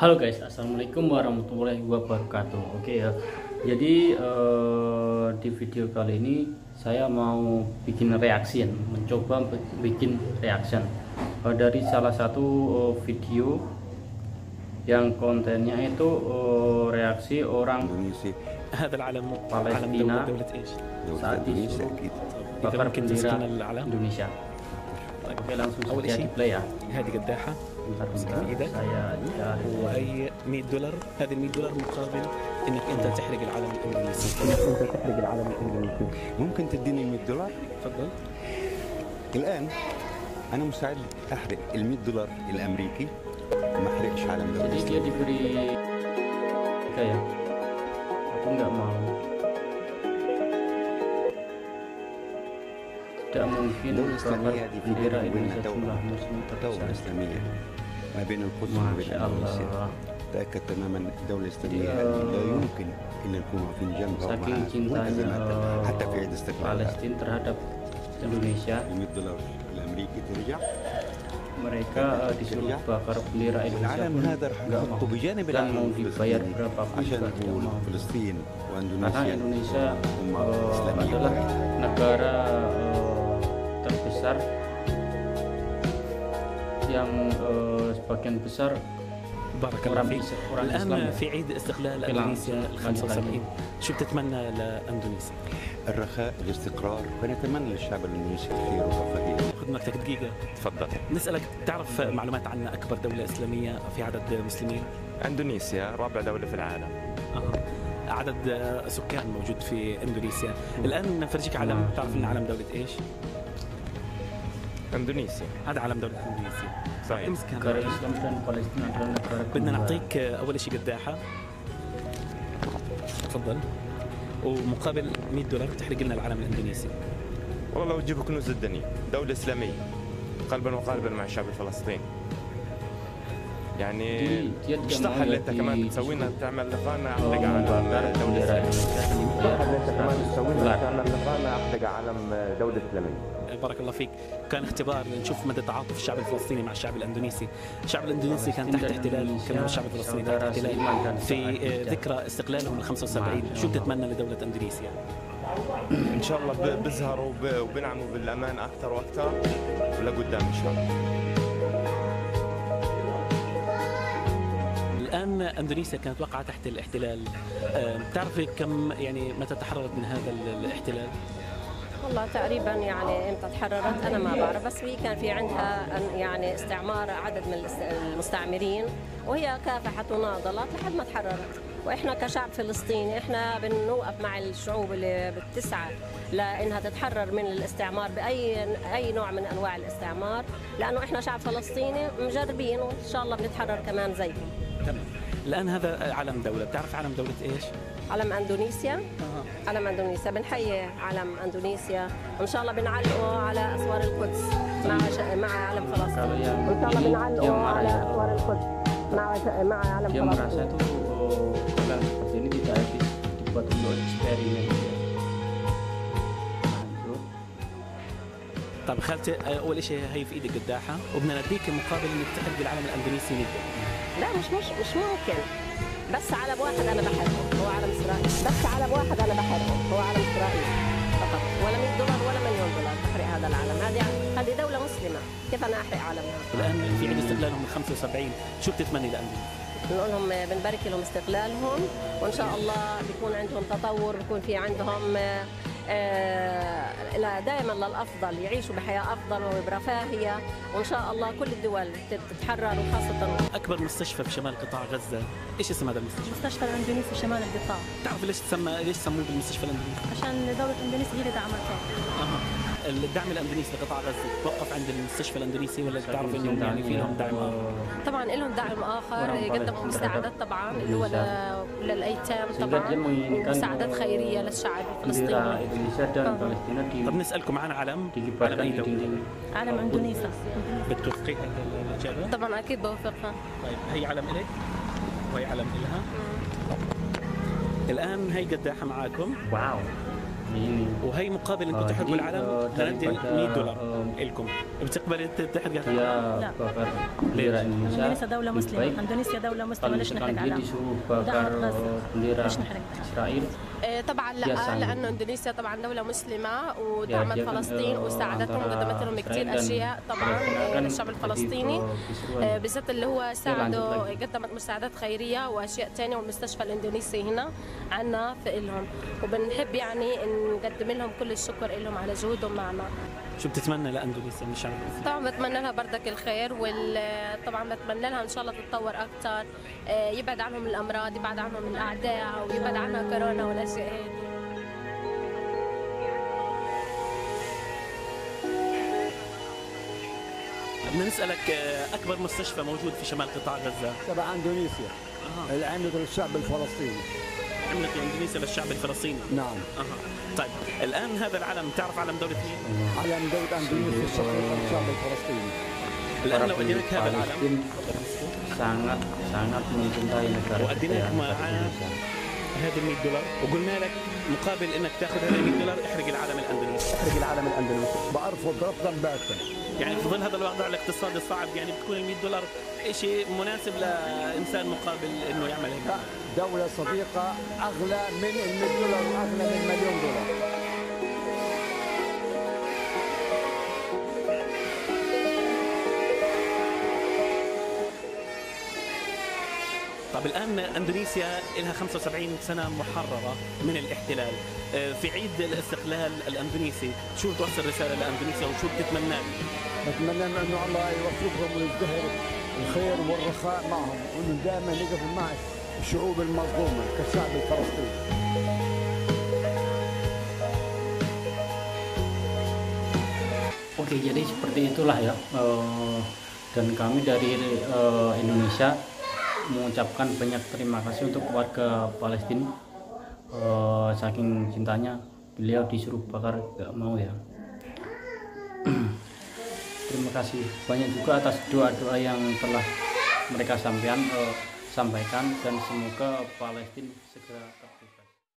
Halo guys, assalamualaikum warahmatullahi wabarakatuh. Oke okay, ya, jadi uh, di video kali ini saya mau bikin reaction, mencoba bikin reaction uh, dari salah satu uh, video yang kontennya itu uh, reaksi orang Palestina saat itu bakar bendera Indonesia. Saja شيء. هذه إيدك. saya cari. وهي 100 دولار. هذه 100 دولار مقابل إنك أنت تحرق العلم الاندونيسي إنك أنت تحرق العلم الاندونيسي ممكن تديني ال 100 دولار؟ تفضل. الآن أنا مساعد أحرق ال 100 دولار الأمريكي. ما أحرقش علم Jadi دولة. dia diberi kayak aku nggak mau. Tidak mungkin دولة bakar إسلامية دي في bendera بيننا وبينها Indonesia دولة jumlah muslim دولة terbesar. إسلامية ما بين القدس وما بين Masya اندونيسيا Allah. تأكد تماما الدولة الإسلامية يا- هذه لا يمكن أن نكون واقفين جنبها Saking ومعها cintanya والأزمات eh, حتى في عيد استقلالها Palestina terhadap Indonesia, ال 100 دولار الأمريكي ترجع mereka eh, disuruh bakar bendera Indonesia والعلم pun هذا رح nggak mau نحطه بجانب dan mau العلم dibayar الفلسطيني berapa pun عشان juga tidak نقول mau. فلسطين Karena وأندونيسيا Indonesia أمة eh, إسلامية adalah واحدة negara eh, terbesar yang eh, sebagian besar بارك الله فيك الآن. في عيد استقلال إندونيسيا. ال 75 شو بتتمنى لإندونيسيا؟ الرخاء الاستقرار فنتمنى للشعب الإندونيسي الخير والرفاهية خدمتك دقيقة تفضل نسألك تعرف معلومات عن أكبر دولة إسلامية في عدد مسلمين؟ إندونيسيا رابع دولة في العالم أها. عدد سكان موجود في إندونيسيا الآن نفرجيك علم. تعرف إن علم دولة إيش اندونيسيا. هذا علم دولة اندونيسيا. صحيح. امسك بدنا. نعطيك أول شيء قداحة. تفضل. ومقابل 100 دولار تحرق لنا العلم الاندونيسي. والله لو تجيب كنوز الدنيا دولة إسلامية. قلبا وقالبا مع الشعب الفلسطيني. يعني مش اللي انت كمان تسوي لنا تعمل لقاءنا احرق membakar علم دولة bendera إسلامية. Indonesia dan dibayar 100 dolar. لقاءنا احرق علم دولة إسلامية. بارك الله فيك. كان اختبار نشوف مدى تعاطف الشعب الفلسطيني مع الشعب الإندونيسي. الشعب الإندونيسي كان تحت احتلال كمان الشعب الفلسطيني تحت احتلال. في آه، ذكرى استقلالهم ال 75 شو بتتمنى لدولة إندونيسيا؟ إن شاء الله بيظهروا وب- وبنعموا بالأمان أكثر وأكثر. ولقدام إن شاء الله. الآن أندونيسيا كانت واقعة تحت الاحتلال. بتعرفي كم يعني متى تحررت من هذا ال- الاحتلال؟ والله تقريبا يعني إمتى تحررت؟ أنا ما بعرف بس هي كان في عندها يعني استعمار عدد من المستعمرين وهي كافحت وناضلت لحد ما تحررت. وإحنا كشعب فلسطيني إحنا بنوقف مع الشعوب اللي بتسعى لإنها تتحرر من الاستعمار بأي أي نوع من أنواع الاستعمار لأنه إحنا شعب فلسطيني مجربين وان شاء الله بنتحرر كمان زيهم. تمام. الآن هذا علم دولة بتعرف علم دولة إيش؟ علم أندونيسيا. علم أندونيسيا بنحيي علم أندونيسيا. وان شاء الله بنعلقه على أسوار القدس مع ش... مع علم فلسطين. وان شاء الله بنعلقه على. أسوار القدس مع ش... مع علم فلسطين. Tidak habis dibuat untuk eksperimen. ya. طيب خالتي آه، أول شيء هي في إيدك قداحه وبدنا نديك مقابل إنك تحرق العلم الأندونيسي 100 لا مش مش مش ممكن. بس علم واحد أنا بحرقه هو علم اسرائيل بس علم واحد أنا بحرقه هو علم اسرائيل فقط. ولا 100 دولار ولا مليون دولار. بحرق هذا العلم هذه هذه دولة مسلمة. كيف أنا أحرق علمها الآن في عيد استقلالهم ال 75 شو بتتمني لأندونيسيا؟ بنقول لهم بنبارك لهم استقلالهم وإن شاء الله بيكون عندهم تطور بيكون في عندهم دائما للأفضل يعيشوا بحياة أفضل وبرفاهية وإن شاء الله كل الدول تتحرر وخاصة أكبر مستشفى في شمال قطاع غزة إيش اسم هذا المستشفى؟ مستشفى الإندونيسي شمال القطاع. تعرف ليش تسمى ليش سموه بالمستشفى الإندونيسي؟ عشان دولة إندونيسيا هي اللي دعمته أها. الدعم الأندونيسي لقطاع غزة توقف عند المستشفى الأندونيسي ولا بتعرف إنهم يعني في لهم دعم آخر؟ طبعا لهم دعم آخر قدموا مساعدات طبعا اللي هو للأيتام طبعا eh, خيرية للشعب الفلسطيني. آه. طب نسألكم معنا علم علم اي دوله علم إندونيسيا. بتوافقي الاجابه طبعا أكيد بوافقها طيب هي علم الك وهي علم إلها؟ الآن هي قداحة معاكم. ini وهي مقابل إنكم آه، تحرقوا دي، العلم آه، daripada، 100 دولار آه، لكم بتقبل انت تحرق dia لا. Indonesia إندونيسيا دولة lebih مسلمة. baik إندونيسيا دولة مسلمة. kalau ليش نحرق آه، bendera ليش نحرق؟ آه، طبعا يا لا. لأنه إندونيسيا طبعا دولة مسلمة ودعمت فلسطين آه، وساعدتهم وقدمت لهم كثير أشياء طبعا آه، للشعب الفلسطيني آه،. آه، بالذات اللي هو ساعدوا لك. قدمت مساعدات خيرية وأشياء ثانية والمستشفى الإندونيسي هنا عنا في لهم وبنحب يعني نقدم لهم كل الشكر لهم على جهودهم معنا شو بتتمنى لأندونيسيا من الشعب؟ طبعا بتمنى لها بردك الخير وطبعا بتمنى لها إن شاء الله تتطور أكثر يبعد عنهم الأمراض يبعد عنهم الأعداء ويبعد عنها كورونا والأشياء هذه بدنا نسألك آه، أكبر مستشفى موجود في شمال قطاع غزة. تبع أندونيسيا. أها اللي عملت للشعب الفلسطيني. عملت إندونيسيا للشعب الفلسطيني. نعم. أها. طيب الآن هذا العلم تعرف علم دولة مين؟ علم دولة إندونيسيا للشعب الفلسطيني. الآن لو أديناك هذا العلم sangat sangat mencintai negara. هذا ال 100 دولار. وقلنا لك مقابل إنك تأخذ هذا ال 100 دولار احرق العلم الاندونيسي احرق العلم الاندونيسي بعرفه ضربة باتا يعني في ظل هذا الوضع الاقتصادي الصعب يعني بتكون ال 100 دولار شيء مناسب لإنسان مقابل إنه يعمل هيك. دولة صديقة أغلى من ال 100 دولار واغلى من مليون دولار. طب الآن أندونيسيا لها 75 سنة محررة من الاحتلال آه، في عيد الاستقلال الأندونيسي شو بتوصل رسالة لأندونيسيا وشو بتتمنى؟ بتمنى انه الله يوفقهم ويزدهر الخير والرخاء معهم وانه دائما يقفوا مع الشعوب المظلومة كالشعب الفلسطيني Oke, jadi seperti itulah ya. eh, dan kami dari eh, Indonesia mengucapkan banyak terima kasih untuk warga Palestina. Eh, saking cintanya, beliau disuruh bakar gak mau ya. terima kasih banyak juga atas doa-doa yang telah mereka sampaikan, eh, sampaikan dan semoga Palestina segera